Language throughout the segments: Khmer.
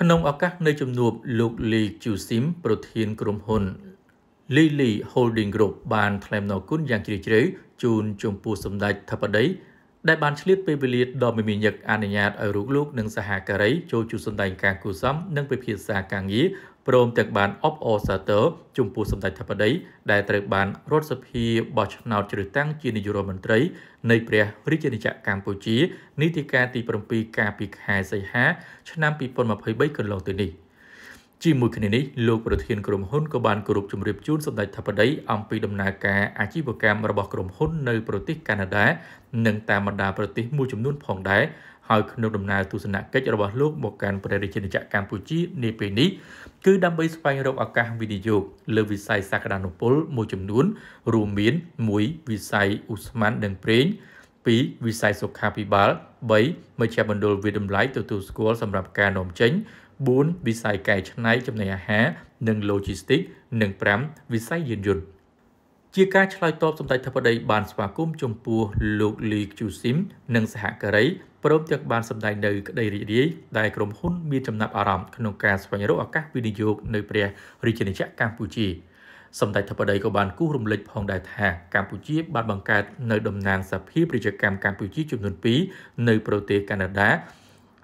ក្នុងឱកាសនៃជំនួបលោកលីជូស៊ីមប្រធានក្រុមហ៊ុន Lily Holding Group បានថ្លែងនូវគុណយ៉ាងជ្រាលជ្រៅជូនចំពោះសម្ដេចធិបតីដែលបានឆ្លៀតពេលវេលាដ៏មមាញឹកអនុញ្ញាតឲ្យរូបលោកនិងសហការីចូលជួបសម្ដែងការគូសំនិងពិភាក្សាការងារ ព្រមទាំងបានអបអរសាទរចំពោះសម្ដេចធិបតីដែលត្រូវបានរដ្ឋសភាបោះឆ្នោតជ្រើសតាំងជានាយករដ្ឋមន្ត្រីនៃព្រះរាជាណាចក្រកម្ពុជានីតិកាលទី7កាលពីខែសីហាឆ្នាំ2023កន្លងទៅនេះជាមួយគ្នានេះលោកប្រធានក្រុមហ៊ុនក៏បានគោរពជំរាបជូនសម្ដេចធិបតីអំពីដំណើរការអាជីវកម្មរបស់ក្រុមហ៊ុននៅប្រទេសកាណាដា និងតាមបណ្ដាប្រទេសមួយចំនួនផងដែរ ហើយក្នុងដំណើរទស្សនកិច្ចរបស់លោកមកកាន់ព្រះរាជាណាចក្រកម្ពុជានាពេលនេះគឺដើម្បីស្វែងរកឱកាសវិនិយោគលើវិស័យសក្តានុពលមួយចំនួន រួមមាន1វិស័យឧស្ម័ននិងប្រេង2វិស័យសុខាភិបាល3មជ្ឈមណ្ឌលវិតម្លៃទទួលស្គាល់សម្រាប់ការនាំចេញ4វិស័យកែច្នៃចំណីអាហារនិង Logistics និង5វិស័យយានយន្ត ជាការឆ្លើយតបសម្ដេចធិបតីបានស្វាគមន៍ចំពោះលោកលីខ្ជូស៊ីមនិងសហការីព្រមទាំងបានសម្ដែងនៅក្តីរីករាយដែលក្រុមហ៊ុនមានចំណាប់អារម្មណ៍ក្នុងការស្វែងរកឱកាសវិនិយោគនៅព្រះរាជាណាចក្រកម្ពុជាសម្ដេចធិបតីក៏បានគូសរំលឹកផងដែរថាកម្ពុជាបានបង្កើតនៅតំណាងសភាប្រជាកម្មកម្ពុជាចំនួន2នៅប្រទេសកាណាដា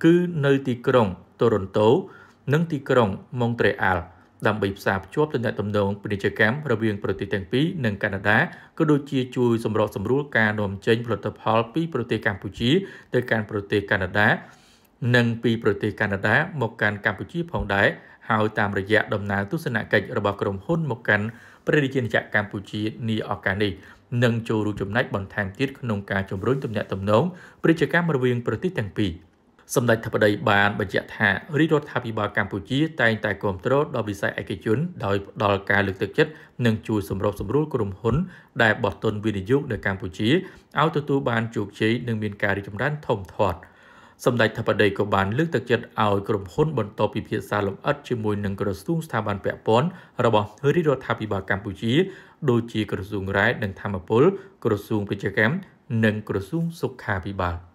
គឺនៅទីក្រុងតូរ៉ុនតូនិងទីក្រុងម៉ុងត្រេអាល់ ដើម្បីផ្សារភ្ជាប់ទំនាក់ទំនងពាណិជ្ជកម្មរវាងប្រទេសទាំងពីរនិងកាណាដាក៏ដូចជាជួយសម្របសម្រួលការនាំចេញផលិតផលពីប្រទេសកម្ពុជាទៅកាន់ប្រទេសកាណាដានិងពីប្រទេសកាណាដាមកកាន់កម្ពុជាផងដែរហើយតាមរយៈដំណើរទស្សនកិច្ចរបស់ក្រុមហ៊ុនមកកាន់ព្រះរាជាណាចក្រកម្ពុជានាឱកាសនេះនឹងចូលរួមចំណែកបន្ថែមទៀតក្នុងការជំរុញទំនាក់ទំនងប្រជាកម្មរវាងប្រទេសទាំងពីរ សម្ដេចធិបតីបានបញ្ជាក់ថារាជរដ្ឋាភិបាលកម្ពុជាតែងតែគ្រប់គ្រងដល់វិស័យឯកជនដោយផ្ដល់ការលើកទឹកចិត្តនិងជួយសម្របសម្រួលក្រុមហ៊ុន ដែលបោះទុនវិនិយោគនៅកម្ពុជាឲ្យទទួលបានជោគជ័យនិងមានការរីកចម្រើនធំធាត់សម្ដេចធិបតីក៏បានលើកទឹកចិត្តឲ្យក្រុមហ៊ុនបន្តពិភាក្សាលម្អិតជាមួយនឹងក្រសួងស្ថាប័នពាក់ព័ន្ធរបស់រាជរដ្ឋាភិបាលកម្ពុជា ដូចជាក្រសួងរ៉ែនិងធម្មពលក្រសួងពាណិជ្ជកម្មនិងក្រសួងសុខាភិបាល។